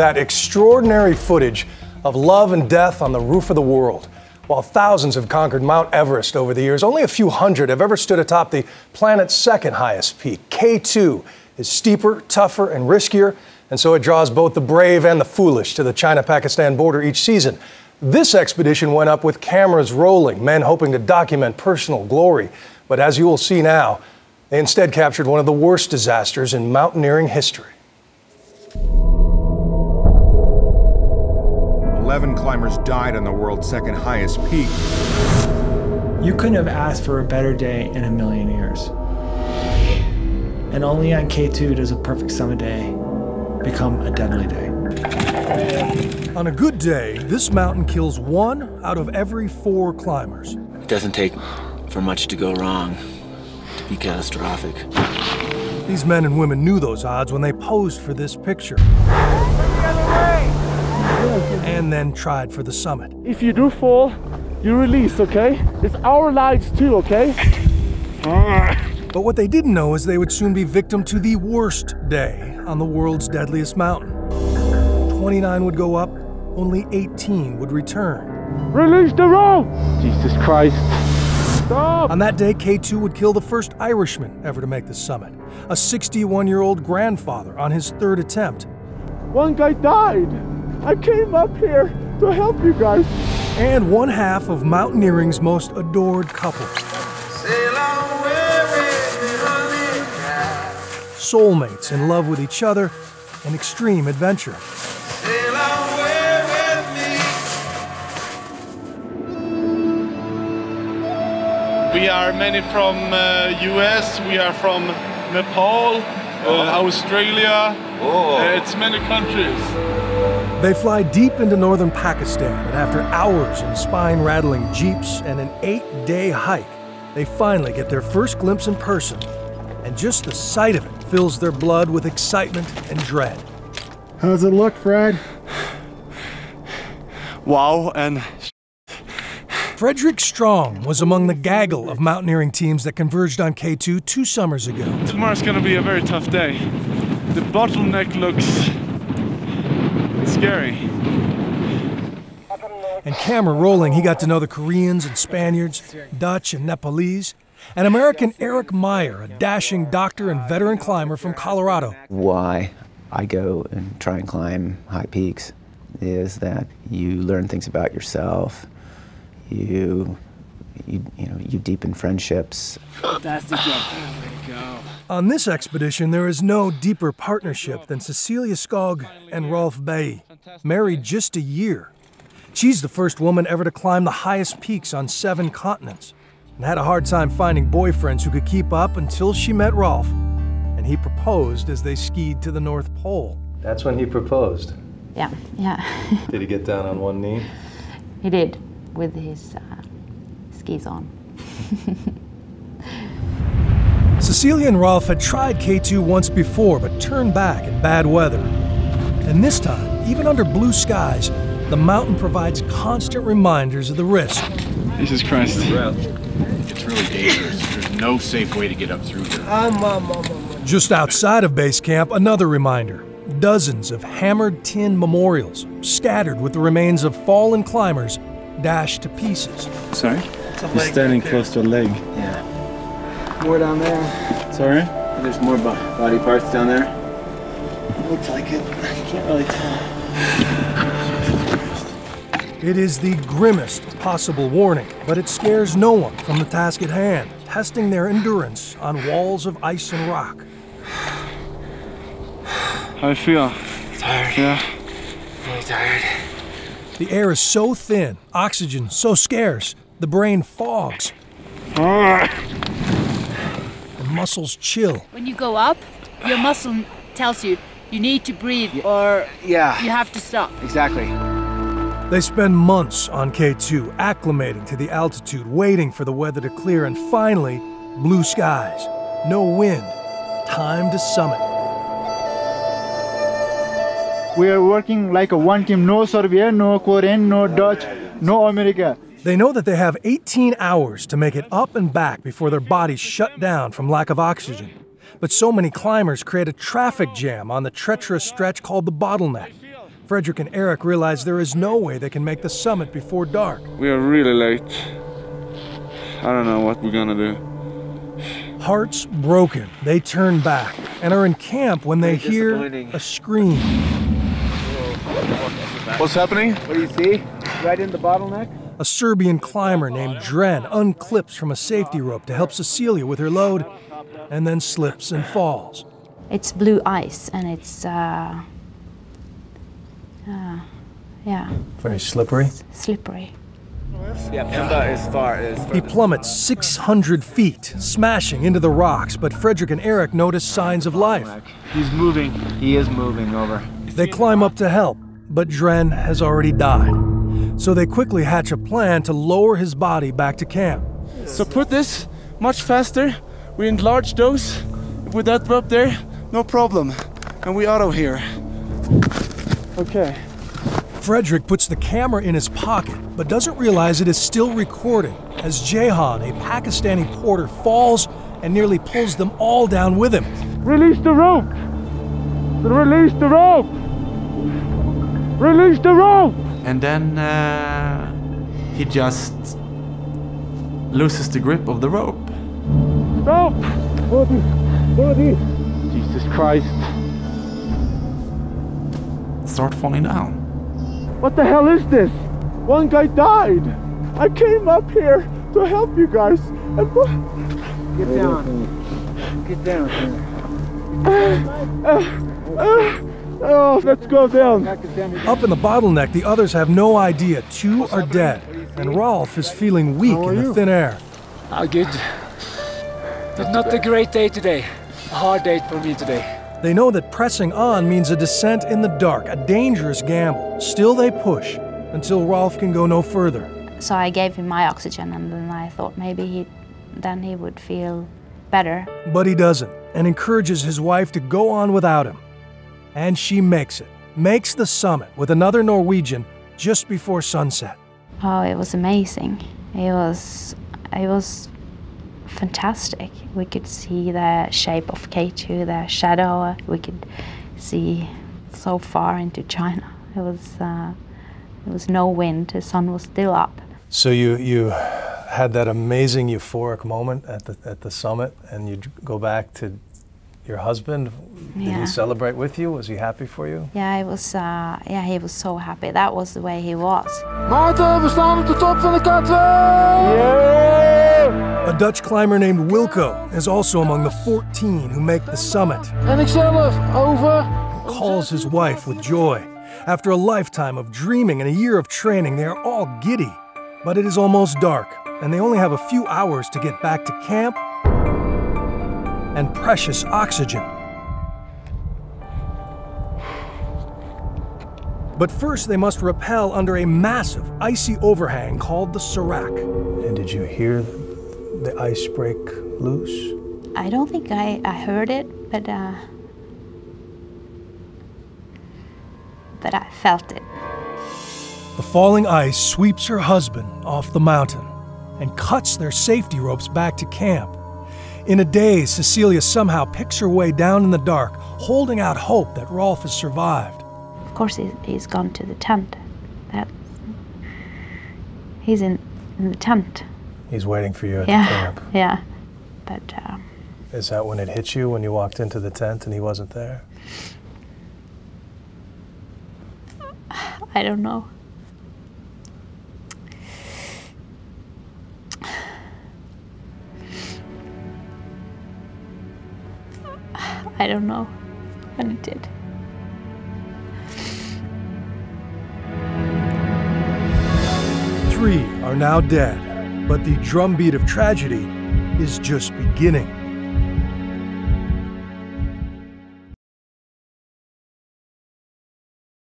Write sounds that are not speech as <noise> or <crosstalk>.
That extraordinary footage of love and death on the roof of the world. While thousands have conquered Mount Everest over the years, only a few hundred have ever stood atop the planet's second highest peak. K2 is steeper, tougher, and riskier, and so it draws both the brave and the foolish to the China Pakistan border each season. This expedition went up with cameras rolling, men hoping to document personal glory. But as you will see now, they instead captured one of the worst disasters in mountaineering history. 11 climbers died on the world's second highest peak. You couldn't have asked for a better day in a million years. And only on K2 does a perfect summer day become a deadly day. On a good day, this mountain kills one out of every four climbers. It doesn't take for much to go wrong to be catastrophic. These men and women knew those odds when they posed for this picture. And then tried for the summit. If you do fall, you release, okay? It's our lives too, okay? But what they didn't know is they would soon be victim to the worst day on the world's deadliest mountain. 29 would go up, only 18 would return. Release the rope! Jesus Christ. Stop! On that day, K2 would kill the first Irishman ever to make the summit, a 61 year old grandfather on his third attempt. One guy died. I came up here to help you guys. And one half of mountaineering's most adored couple. Soulmates in love with each other and extreme adventure. We are many from uh, US, we are from Nepal, uh, Australia, uh, it's many countries. They fly deep into northern Pakistan, and after hours in spine rattling jeeps and an eight day hike, they finally get their first glimpse in person. And just the sight of it fills their blood with excitement and dread. How's it look, Fred? Wow, and Frederick Strong was among the gaggle of mountaineering teams that converged on K2 two summers ago. tomorrow's gonna be a very tough day. The bottleneck looks scary. And camera rolling, he got to know the Koreans and Spaniards, Dutch and Nepalese, and American Eric Meyer, a dashing doctor and veteran climber from Colorado. Why I go and try and climb high peaks is that you learn things about yourself. You, you, you know, you deepen friendships. That's the joke. On this expedition, there is no deeper partnership than Cecilie Skog and Rolf Bae, married just a year. She's the first woman ever to climb the highest peaks on seven continents and had a hard time finding boyfriends who could keep up until she met Rolf. And he proposed as they skied to the North Pole. That's when he proposed. Yeah, yeah. <laughs> Did he get down on one knee? he did with his uh, skis on. <laughs> Cecilie and Rolf had tried K2 once before, but turned back in bad weather. And this time, even under blue skies, the mountain provides constant reminders of the risk. Jesus Christ. It's really dangerous. There's no safe way to get up through here. Um, um, um, Just outside of base camp, another reminder dozens of hammered tin memorials scattered with the remains of fallen climbers dashed to pieces. Sorry? He's standing close to a leg. Yeah. More down there. Sorry? There's more bo- body parts down there. Looks like it. I can't really tell. It is the grimmest possible warning, but it scares no one from the task at hand, testing their endurance on walls of ice and rock. How you feel? Tired. Yeah. Really tired. The air is so thin, oxygen so scarce, the brain fogs, and muscles chill. When you go up, your muscle tells you you need to breathe or Yeah. you have to stop. Exactly. They spend months on K2, acclimating to the altitude, waiting for the weather to clear, and finally, blue skies, no wind, time to summit. We are working like a one team. No Serbia, no Korean, no Dutch, no America. They know that they have 18 hours to make it up and back before their bodies shut down from lack of oxygen. But so many climbers create a traffic jam on the treacherous stretch called the bottleneck. Frederick and Eric realize there is no way they can make the summit before dark. We are really late. I don't know what we're gonna do. Hearts broken, they turn back and are in camp when they hear a scream. What's happening? What do you see? Right in the bottleneck? A Serbian climber named Dren unclips from a safety rope to help Cecilie with her load and then slips and falls. It's blue ice and it's, uh, uh, yeah, Very slippery. slippery. Yeah, Pemba is far. Is He plummets 600 feet, smashing into the rocks, but Frederick and Eric notice signs of life. He's moving. He is moving over. They climb up to help, but Dren has already died. So they quickly hatch a plan to lower his body back to camp. So put this much faster. We enlarge those. With that rope there, no problem. And we auto here. Okay. Frederick puts the camera in his pocket, but doesn't realize it is still recording as Jehan, a Pakistani porter, falls and nearly pulls them all down with him. Release the rope! Release the rope! Release the rope! And then uh, he just loses the grip of the rope. Stop! Body! Body! Jesus Christ. Start falling down. What the hell is this? One guy died! I came up here to help you guys. And what? Get down. Get down. <sighs> Uh, uh, uh. Oh, let's go down. Up in the bottleneck, the others have no idea two are dead, and Rolf is feeling weak in the thin air. Ah, good. But not a great day today. A hard day for me today. They know that pressing on means a descent in the dark, a dangerous gamble. Still, they push until Rolf can go no further. So I gave him my oxygen and then I thought maybe he, then he would feel better. But he doesn't, and encourages his wife to go on without him. And she makes it, makes the summit with another Norwegian just before sunset. Oh, it was amazing. It was, it was fantastic. We could see the shape of K2, the shadow. We could see so far into China. It was, uh, there was no wind. The sun was still up. So you you had that amazing euphoric moment at the at the summit, and you go back to your husband. Did Yeah. he celebrate with you? Was he happy for you? Yeah, it was. Uh, yeah, he was so happy. That was the way he was. Maarten, we staan op de top van de K2! A Dutch climber named Wilco is also among the 14 who make the summit. En ikzelf, over. Calls his wife with joy. After a lifetime of dreaming and a year of training, they are all giddy. But it is almost dark, and they only have a few hours to get back to camp and precious oxygen. But first, they must rappel under a massive icy overhang called the Serac. And did you hear the ice break loose? I don't think I, I heard it, but uh, but I felt it. The falling ice sweeps her husband off the mountain and cuts their safety ropes back to camp. In a daze, Cecilie somehow picks her way down in the dark, holding out hope that Rolf has survived. Of course, he, he's gone to the tent. That he's in, in the tent. He's waiting for you at yeah, the camp. yeah. But uh, Is that when it hit you when you walked into the tent and he wasn't there? I don't know. I don't know when it did. Three are now dead, but the drumbeat of tragedy is just beginning.